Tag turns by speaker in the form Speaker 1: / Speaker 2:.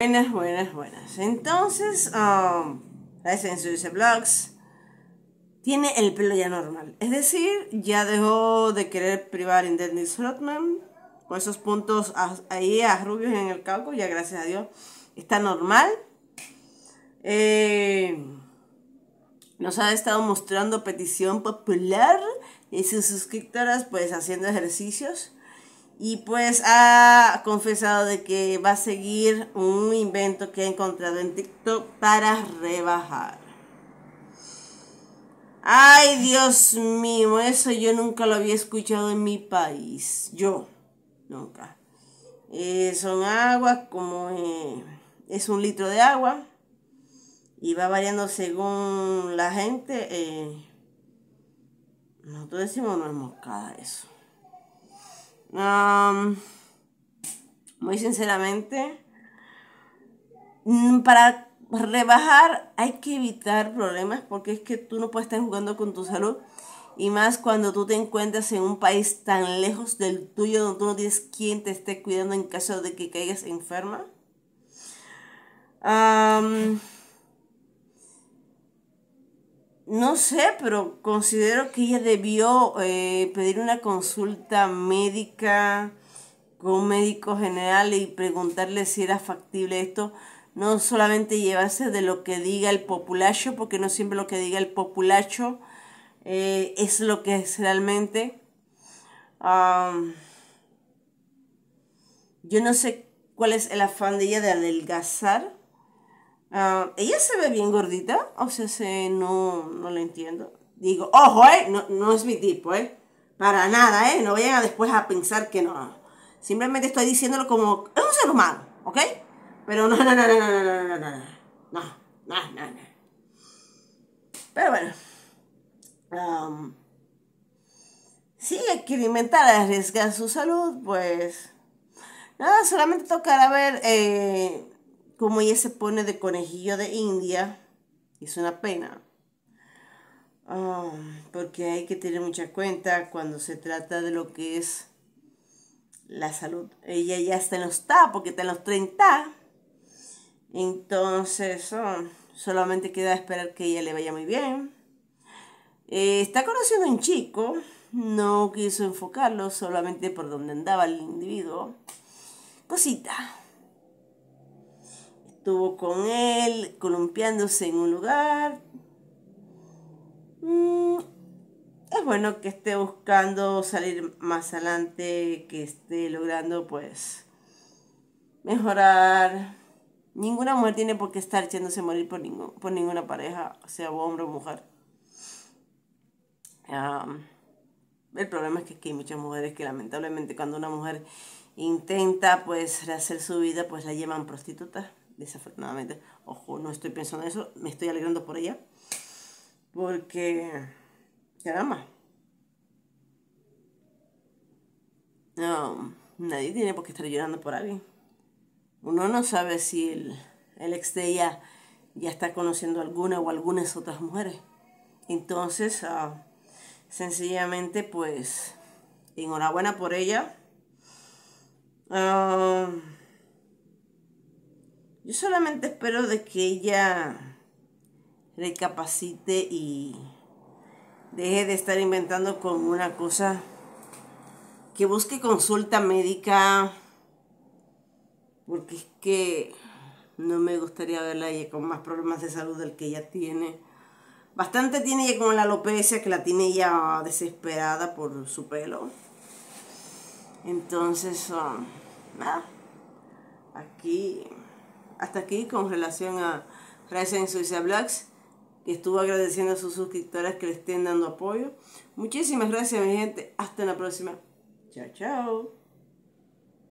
Speaker 1: Buenas, buenas, buenas. Entonces, um, la dice Blogs tiene el pelo ya normal. Es decir, ya dejó de querer privar en Dennis Rodman con esos puntos ahí a rubios en el calco, ya gracias a Dios está normal. Eh, nos ha estado mostrando petición popular y sus suscriptoras pues haciendo ejercicios y pues ha confesado de que va a seguir un invento que ha encontrado en TikTok para rebajar. Ay, Dios mío, eso yo nunca lo había escuchado en mi país. Yo, nunca. Eh, son aguas como... Eh, es un litro de agua y va variando según la gente. Eh, nosotros decimos no es moscada eso muy sinceramente, mm, para rebajar hay que evitar problemas porque es que tú no puedes estar jugando con tu salud y más cuando tú te encuentras en un país tan lejos del tuyo donde tú no tienes quien te esté cuidando en caso de que caigas enferma. No sé, pero considero que ella debió eh, pedir una consulta médica con un médico general y preguntarle si era factible esto. No solamente llevarse de lo que diga el populacho, porque no siempre lo que diga el populacho eh, es lo que es realmente. yo no sé cuál es el afán de ella de adelgazar Ah, ella se ve bien gordita, o sea, se, no, no la entiendo. Digo, ojo, eh, no, no es mi tipo, eh. Para nada, eh. No vayan a después a pensar que no. Simplemente estoy diciéndolo como, es un ser humano, ¿ok? Pero no, no, no, no, no, no, no, no, no, no, no, no, no. Pero bueno. Um, si ella quiere su salud, pues... Nada, solamente tocará ver eh, como ella se pone de conejillo de India, es una pena. Ah, porque hay que tener mucha cuenta cuando se trata de lo que es la salud. Ella ya está en los TAP, porque está en los 30. Entonces, ah, solamente queda esperar que ella le vaya muy bien. Eh, está conociendo a un chico, no quiso enfocarlo solamente por donde andaba el individuo. Cosita estuvo con él columpiándose en un lugar. Mm, es bueno que esté buscando salir más adelante, que esté logrando pues mejorar. Ninguna mujer tiene por qué estar echándose a morir por, ningún, por ninguna pareja, sea hombre o mujer. el problema es que hay muchas mujeres que lamentablemente cuando una mujer intenta pues rehacer su vida pues la llevan prostituta desafortunadamente. Ojo, no estoy pensando en eso, me estoy alegrando por ella. Porque, caramba. No, nadie tiene por qué estar llorando por alguien. Uno no sabe si el, ex de ella ya está conociendo alguna o algunas otras mujeres. Entonces, ah, sencillamente, pues, enhorabuena por ella. Uh, yo solamente espero de que ella recapacite y deje de estar inventando con una cosa que busque consulta médica porque es que no me gustaría verla ella con más problemas de salud del que ella tiene. Bastante tiene ella con la alopecia que la tiene ya desesperada por su pelo. Entonces, um, nada, aquí hasta aquí con relación a en Suiza Blacks, que estuvo agradeciendo a sus suscriptores que le estén dando apoyo. Muchísimas gracias, mi gente. Hasta la próxima. Chao, chao.